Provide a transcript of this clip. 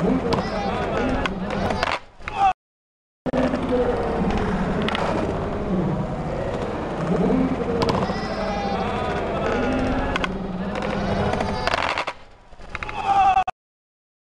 Boom.